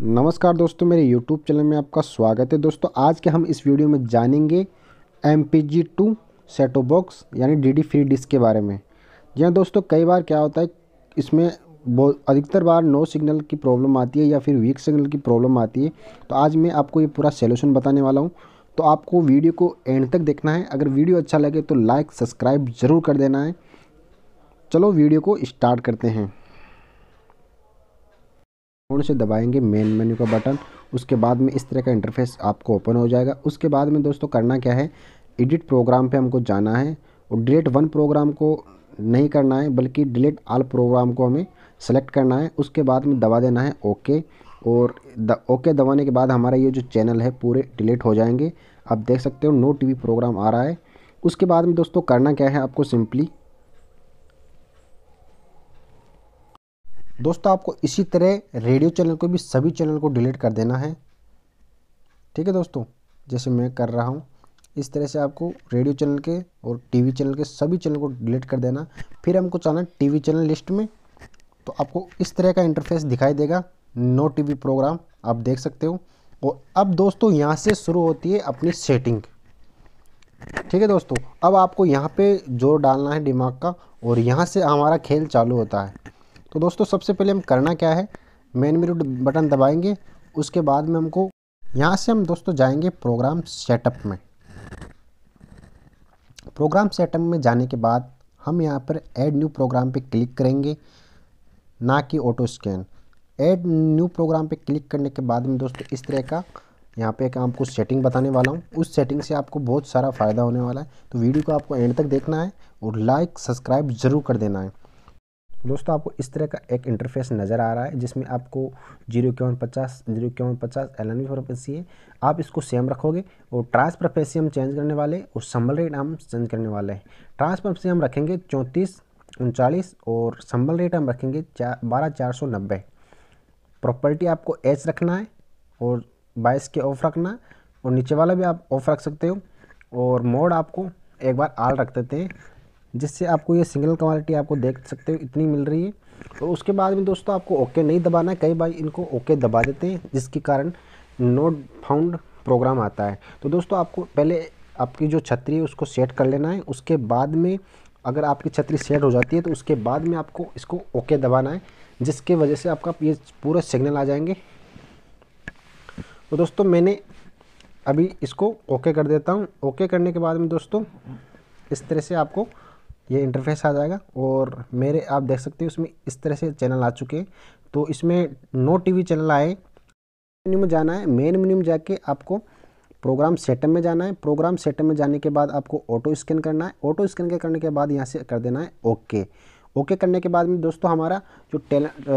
नमस्कार दोस्तों, मेरे YouTube चैनल में आपका स्वागत है। दोस्तों, आज के हम इस वीडियो में जानेंगे M P G two set top box यानी डी डी फ्री डिस्क के बारे में। जी हाँ दोस्तों, कई बार क्या होता है, इसमें बहुत अधिकतर बार नो सिग्नल की प्रॉब्लम आती है या फिर वीक सिग्नल की प्रॉब्लम आती है। तो आज मैं आपको ये पूरा सोल्यूशन बताने वाला हूँ। तो आपको वीडियो को एंड तक देखना है। अगर वीडियो अच्छा लगे तो लाइक सब्सक्राइब ज़रूर कर देना है। चलो वीडियो को स्टार्ट करते हैं। फ़ोन से दबाएँगे मेन मेन्यू का बटन उसके बाद में इस तरह का इंटरफेस आपको ओपन हो जाएगा। उसके बाद में दोस्तों करना क्या है? एडिट प्रोग्राम पे हमको जाना है और डिलीट वन प्रोग्राम को नहीं करना है, बल्कि डिलीट आल प्रोग्राम को हमें सेलेक्ट करना है। उसके बाद में दबा देना है ओके और द ओके दबाने के बाद हमारा ये जो चैनल है पूरे डिलीट हो जाएँगे। आप देख सकते हो नो टीवी प्रोग्राम आ रहा है। उसके बाद में दोस्तों करना क्या है आपको सिंपली दोस्तों, आपको इसी तरह रेडियो चैनल को भी सभी चैनल को डिलीट कर देना है। ठीक है दोस्तों, जैसे मैं कर रहा हूँ, इस तरह से आपको रेडियो चैनल के और टीवी चैनल के सभी चैनल को डिलीट कर देना। फिर हमको चाहना टीवी चैनल लिस्ट में तो आपको इस तरह का इंटरफेस दिखाई देगा। नो टीवी प्रोग्राम, आप देख सकते हो। और अब दोस्तों, यहाँ से शुरू होती है अपनी सेटिंग। ठीक है दोस्तों, अब आपको यहाँ पे ज़ोर डालना है दिमाग का, और यहाँ से हमारा खेल चालू होता है। तो दोस्तों, सबसे पहले हम करना क्या है? मेन मेरू बटन दबाएँगे, उसके बाद में हमको यहाँ से हम दोस्तों जाएँगे प्रोग्राम सेटअप में। प्रोग्राम सेटअप में जाने के बाद हम यहाँ पर ऐड न्यू प्रोग्राम पे क्लिक करेंगे, ना कि auto scan add new program पे क्लिक करने के बाद में दोस्तों, इस तरह का यहाँ पे एक आपको सेटिंग बताने वाला हूँ। उस सेटिंग से आपको बहुत सारा फ़ायदा होने वाला है। तो वीडियो को आपको एंड तक देखना है और लाइक सब्सक्राइब ज़रूर कर देना है। दोस्तों, आपको इस तरह का एक इंटरफेस नज़र आ रहा है, जिसमें आपको ज़ीरो इक्यावन पचास ज़ीरो इक्यावन पचास एल एन है। आप इसको सेम रखोगे और ट्रांसफ़र हम चेंज करने वाले और संबल रेट हम चेंज करने वाले हैं। ट्रांसफ़र से हम रखेंगे चौंतीस, उनचालीस और संबल रेट हम रखेंगे चार, बारह, चार सौ नब्बे। प्रॉपर्टी आपको एच रखना है और बाईस के ऑफ़ रखना और नीचे वाला भी आप ऑफ़ रख सकते हो और मोड आपको एक बार आल रख देते हैं। जिससे आपको ये सिंगल क्वालिटी आपको देख सकते हो, इतनी मिल रही है। और उसके बाद में दोस्तों, आपको ओके नहीं दबाना है। कई बार इनको ओके दबा देते हैं, जिसके कारण नोट फाउंड प्रोग्राम आता है। तो दोस्तों, आपको पहले आपकी जो छतरी है, उसको सेट कर लेना है। उसके बाद में अगर आपकी छतरी सेट हो जाती है तो उसके बाद में आपको इसको ओके दबाना है, जिसके वजह से आपका ये पूरा सिग्नल आ जाएँगे। तो दोस्तों, मैंने अभी इसको ओके कर देता हूँ। ओके करने के बाद में दोस्तों, इस तरह से आपको ये इंटरफेस आ जाएगा और मेरे, आप देख सकते हो इसमें इस तरह से चैनल आ चुके हैं। तो इसमें नो टीवी चैनल आए मेन्यू में जाना है मेन मेन्यू में जाके आपको प्रोग्राम सेटअप में जाना है। प्रोग्राम सेटअप में जाने के बाद आपको ऑटो स्कैन करना है। ऑटो स्कैन के करने के बाद यहाँ से कर देना है ओके ओके करने के बाद में दोस्तों हमारा जो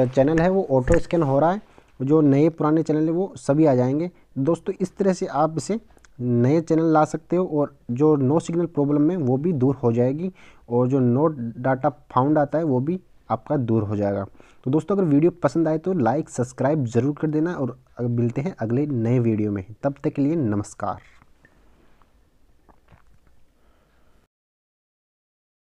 चैनल है वो ऑटो स्कैन हो रहा है। जो नए पुराने चैनल है वो सभी आ जाएँगे। दोस्तों इस तरह से आप इसे नए चैनल ला सकते हो और जो नो सिग्नल प्रॉब्लम है, वो भी दूर हो जाएगी और जो नो डाटा फाउंड आता है, वो भी आपका दूर हो जाएगा। तो दोस्तों, अगर वीडियो पसंद आए तो लाइक सब्सक्राइब ज़रूर कर देना और मिलते हैं अगले नए वीडियो में। तब तक के लिए नमस्कार।